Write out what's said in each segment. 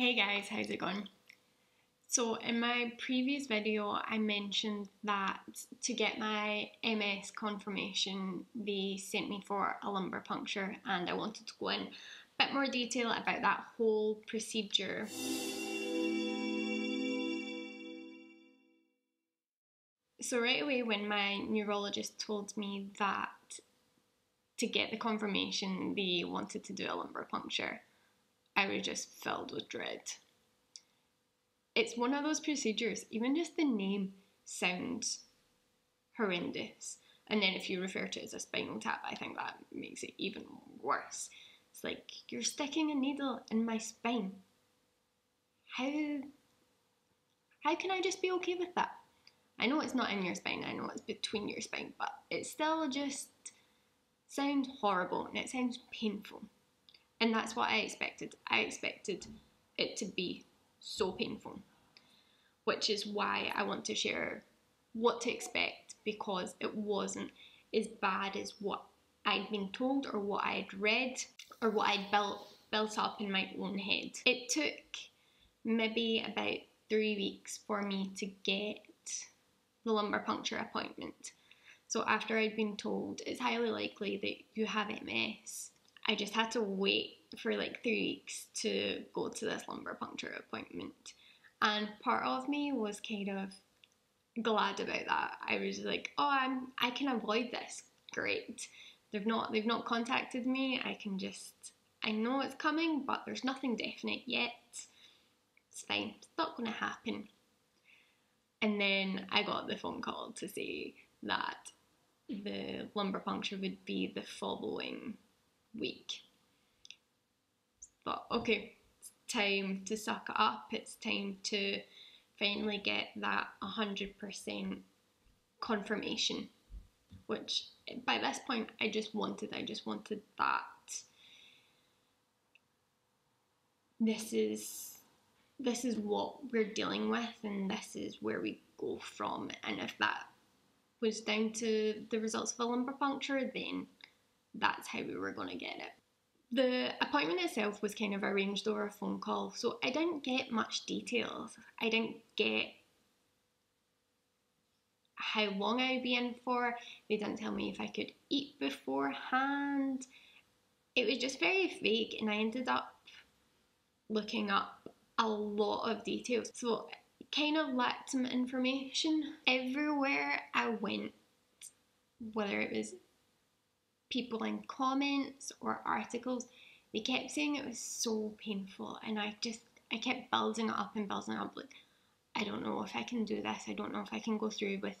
Hey guys, how's it going? So in my previous video I mentioned that to get my MS confirmation they sent me for a lumbar puncture and I wanted to go in a bit more detail about that whole procedure. So right away when my neurologist told me that to get the confirmation they wanted to do a lumbar puncture, I was just filled with dread. It's one of those procedures, even just the name sounds horrendous. And then if you refer to it as a spinal tap, I think that makes it even worse. It's like you're sticking a needle in my spine. How how can I just be okay with that? I know it's not in your spine, I know it's between your spine, but it still just sounds horrible and it sounds painful. And that's what I expected. I expected it to be so painful, which is why I want to share what to expect because it wasn't as bad as what I'd been told or what I'd read or what I'd built built up in my own head. It took maybe about three weeks for me to get the lumbar puncture appointment. So after I'd been told it's highly likely that you have MS, I just had to wait for like three weeks to go to this lumbar puncture appointment. And part of me was kind of glad about that. I was like, oh, I'm I can avoid this. Great. They've not they've not contacted me. I can just I know it's coming, but there's nothing definite yet. It's fine. It's not going to happen. And then I got the phone call to say that the lumbar puncture would be the following week. But okay, it's time to suck it up. It's time to finally get that 100% confirmation, which by this point I just wanted. I just wanted that. This is this is what we're dealing with and this is where we go from and if that was down to the results of a lumbar puncture then that's how we were going to get it. The appointment itself was kind of arranged over a phone call, so I didn't get much details. I didn't get how long I'd be in for. They didn't tell me if I could eat beforehand. It was just very vague, and I ended up looking up a lot of details. So, kind of lacked some information. Everywhere I went, whether it was people in comments or articles, they kept saying it was so painful, and I just I kept building it up and building up. Like, I don't know if I can do this. I don't know if I can go through with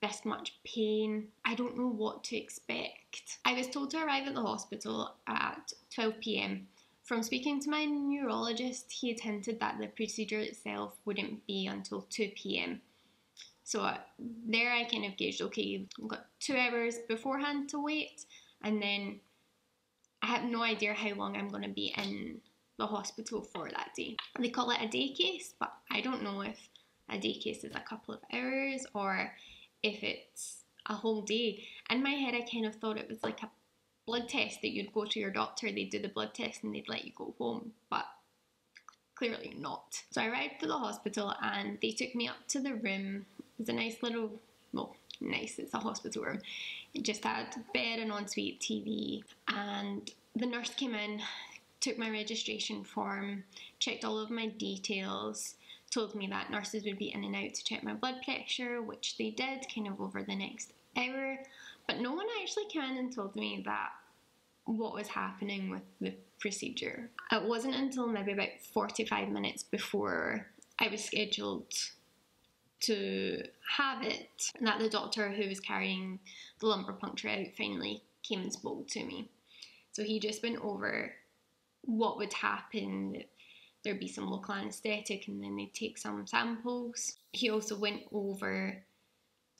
this much pain. I don't know what to expect. I was told to arrive at the hospital at 12 pm. From speaking to my neurologist, he had hinted that the procedure itself wouldn't be until 2 pm. So uh, there I kind of gauged okay, I've got two hours beforehand to wait, and then I have no idea how long I'm going to be in the hospital for that day. They call it a day case, but I don't know if a day case is a couple of hours or if it's a whole day. In my head, I kind of thought it was like a blood test that you'd go to your doctor, they'd do the blood test, and they'd let you go home, but clearly not. So I arrived to the hospital and they took me up to the room. It was a nice little, well, nice, it's a hospital room. It just had bed and ensuite TV, and the nurse came in, took my registration form, checked all of my details, told me that nurses would be in and out to check my blood pressure, which they did kind of over the next hour. But no one actually came in and told me that what was happening with the procedure. It wasn't until maybe about 45 minutes before I was scheduled to have it And that the doctor who was carrying the lumbar puncture out finally came and spoke to me. So he just went over what would happen. There'd be some local anaesthetic and then they'd take some samples. He also went over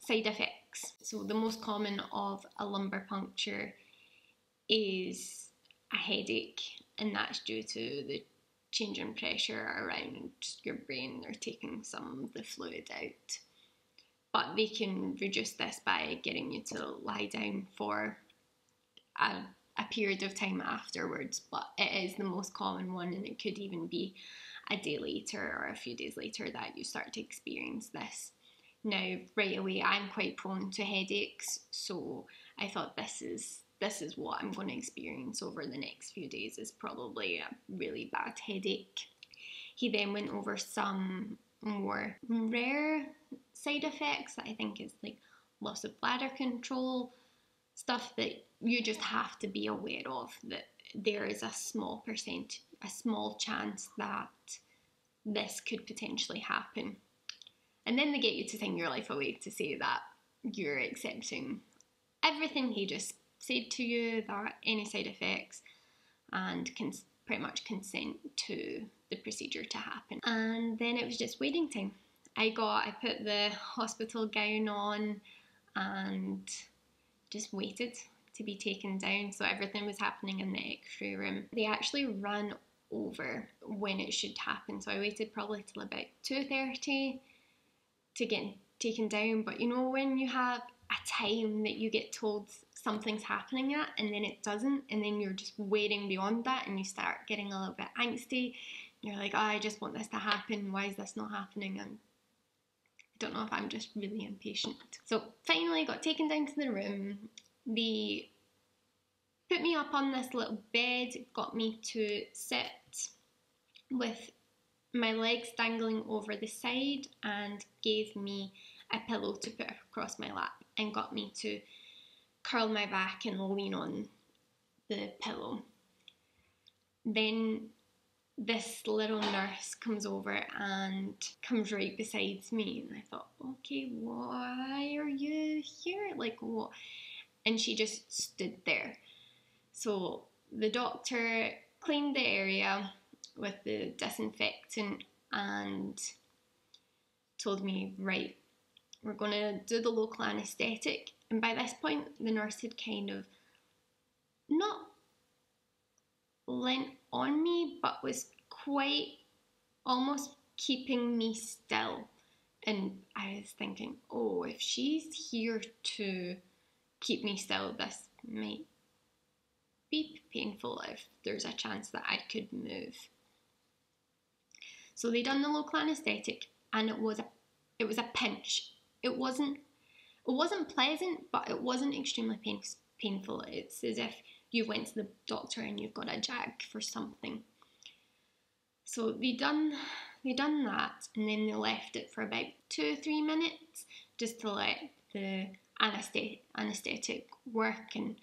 side effects. So the most common of a lumbar puncture is a headache and that's due to the change in pressure around your brain. They're taking some of the fluid out. But they can reduce this by getting you to lie down for a, a period of time afterwards. But it is the most common one, and it could even be a day later or a few days later that you start to experience this. Now, right away, I'm quite prone to headaches, so I thought this is this is what I'm going to experience over the next few days is probably a really bad headache. He then went over some more rare side effects that I think is like loss of bladder control, stuff that you just have to be aware of that there is a small percent, a small chance that this could potentially happen. And then they get you to sign your life away to say that you're accepting everything he just said to you, that any side effects, and can pretty much consent to the procedure to happen. And then it was just waiting time. I got, I put the hospital gown on and just waited to be taken down. So everything was happening in the x-ray room. They actually ran over when it should happen. So I waited probably till about 2.30 to get taken down. But you know, when you have time that you get told something's happening at and then it doesn't, and then you're just waiting beyond that and you start getting a little bit angsty. You're like, oh, I just want this to happen. Why is this not happening? And I don't know if I'm just really impatient. So finally got taken down to the room. They put me up on this little bed, got me to sit with my legs dangling over the side and gave me a pillow to put across my lap and got me to curl my back and lean on the pillow. Then this little nurse comes over and comes right beside me and I thought, okay, why are you here? Like what? And she just stood there. So the doctor cleaned the area with the disinfectant and told me, right, we're going to do the local anaesthetic. And by this point, the nurse had kind of not lent on me, but was quite almost keeping me still. And I was thinking, oh, if she's here to keep me still, this might be painful if there's a chance that I could move. So they done the local anaesthetic and it was a it was a pinch. It wasn't it wasn't pleasant, but it wasn't extremely pain, painful. It's as if you went to the doctor and you've got a jag for something. So they done they done that and then they left it for about two or three minutes just to let the anesthetic, anesthetic work and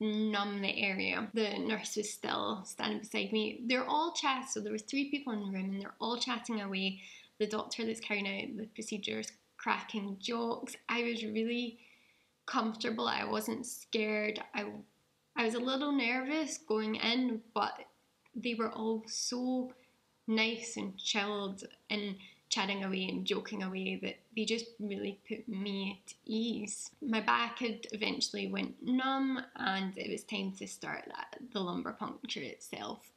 numb the area. The nurse was still standing beside me. They're all chatting, so there was three people in the room and they're all chatting away. The doctor that's carrying out the procedures cracking jokes. I was really comfortable. I wasn't scared. I I was a little nervous going in, but they were all so nice and chilled and chatting away and joking away that they just really put me at ease. My back had eventually went numb and it was time to start that, the lumbar puncture itself.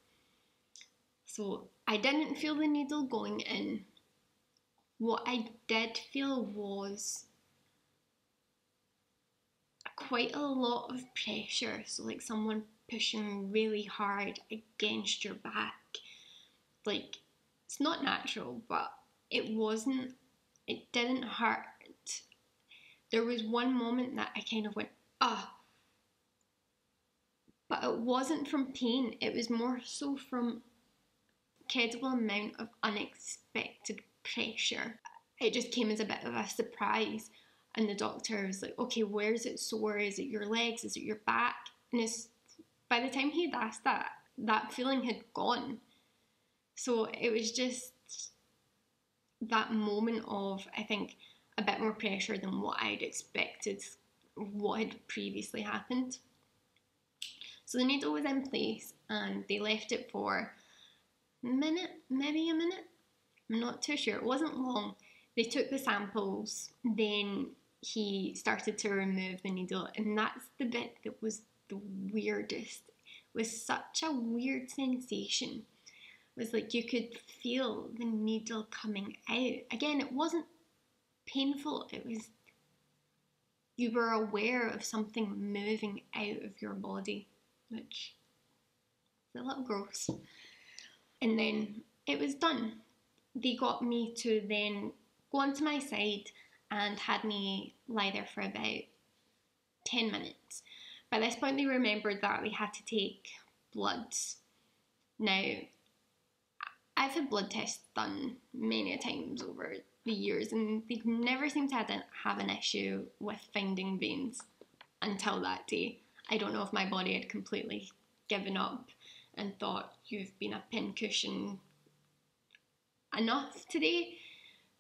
So I didn't feel the needle going in. What I did feel was quite a lot of pressure. So like someone pushing really hard against your back. Like it's not natural, but it wasn't, it didn't hurt. There was one moment that I kind of went, ah. But it wasn't from pain, it was more so from incredible amount of unexpected pressure. It just came as a bit of a surprise. And the doctor was like, okay, where's it sore? Is it your legs? Is it your back? And it's, by the time he'd asked that, that feeling had gone. So it was just that moment of, I think, a bit more pressure than what I'd expected, what had previously happened. So the needle was in place and they left it for a minute, maybe a minute. I'm not too sure. It wasn't long. They took the samples, then he started to remove the needle, and that's the bit that was the weirdest. It was such a weird sensation was like you could feel the needle coming out. Again, it wasn't painful, it was you were aware of something moving out of your body, which is a little gross. And then it was done. They got me to then go onto my side and had me lie there for about 10 minutes. By this point, they remembered that we had to take bloods. Now, I've had blood tests done many times over the years, and they've never seemed to have an issue with finding veins until that day. I don't know if my body had completely given up and thought you've been a pincushion enough today,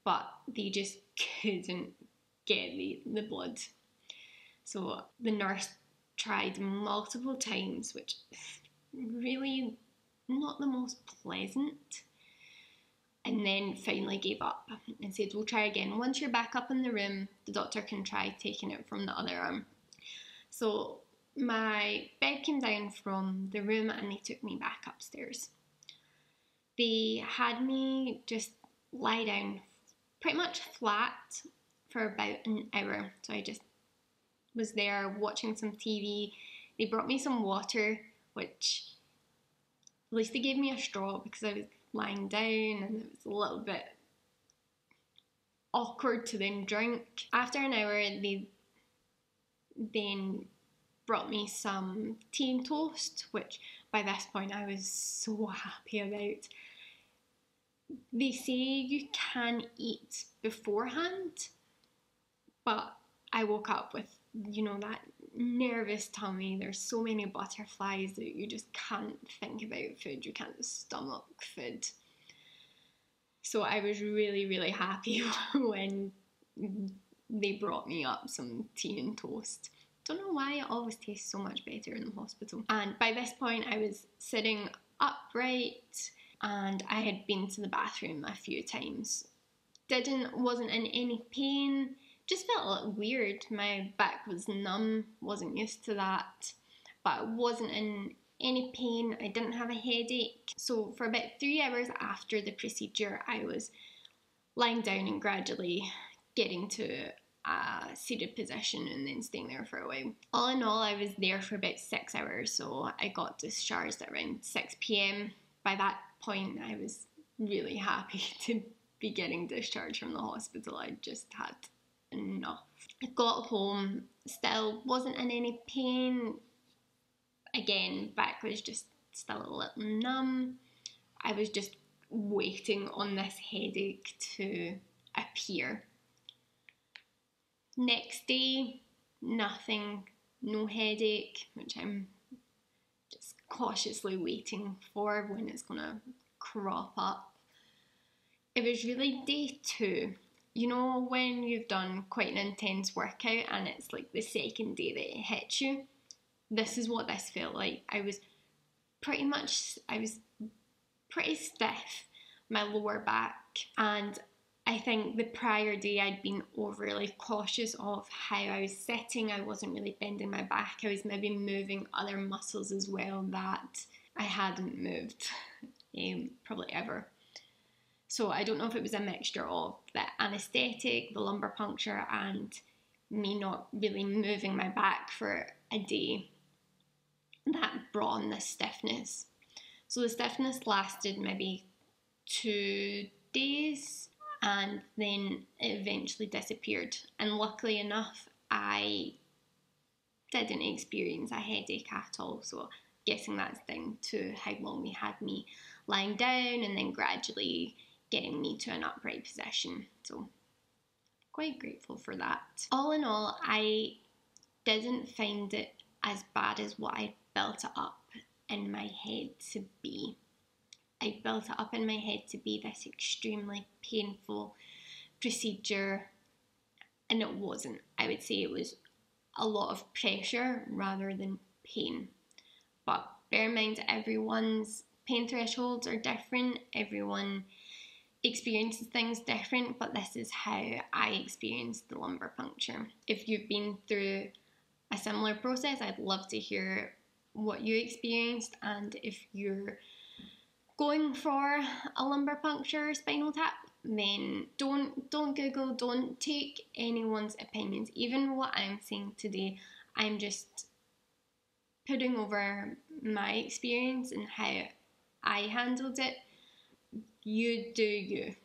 but they just couldn't get the, the blood. So the nurse tried multiple times, which really not the most pleasant. And then finally gave up and said, We'll try again. Once you're back up in the room, the doctor can try taking it from the other arm. So my bed came down from the room and they took me back upstairs. They had me just lie down pretty much flat for about an hour. So I just was there watching some TV. They brought me some water, which at least they gave me a straw because I was lying down and it was a little bit awkward to then drink. After an hour, they then brought me some tea and toast, which by this point I was so happy about. They say you can eat beforehand, but I woke up with, you know, that nervous tummy. There's so many butterflies that you just can't think about food, you can't stomach food. So I was really, really happy when they brought me up some tea and toast. Don't know why it always tastes so much better in the hospital. And by this point, I was sitting upright and I had been to the bathroom a few times. Didn't, wasn't in any pain, just felt a little weird. My back was numb, wasn't used to that, but wasn't in any pain. I didn't have a headache. So for about three hours after the procedure, I was lying down and gradually getting to a seated position and then staying there for a while. All in all, I was there for about six hours, so I got discharged around 6 pm. By that point, I was really happy to be getting discharged from the hospital. I just had enough. I got home, still wasn't in any pain. Again, back was just still a little numb. I was just waiting on this headache to appear. Next day, nothing, no headache, which I'm cautiously waiting for when it's gonna crop up. It was really day two. You know, when you've done quite an intense workout and it's like the second day that it hits you? This is what this felt like. I was pretty much, I was pretty stiff, my lower back, and I think the prior day I'd been overly cautious of how I was sitting. I wasn't really bending my back. I was maybe moving other muscles as well that I hadn't moved um, probably ever. So I don't know if it was a mixture of the anaesthetic, the lumbar puncture, and me not really moving my back for a day that brought on this stiffness. So the stiffness lasted maybe two days and then it eventually disappeared. And luckily enough, I didn't experience a headache at all. So, guessing that's down to how long they had me lying down and then gradually getting me to an upright position. So, quite grateful for that. All in all, I didn't find it as bad as what I built it up in my head to be. I built it up in my head to be this extremely painful procedure, and it wasn't. I would say it was a lot of pressure rather than pain. But bear in mind, everyone's pain thresholds are different, everyone experiences things different, but this is how I experienced the lumbar puncture. If you've been through a similar process, I'd love to hear what you experienced and if you're going for a lumbar puncture spinal tap, then don't don't Google, don't take anyone's opinions. Even what I'm saying today, I'm just putting over my experience and how I handled it. You do you.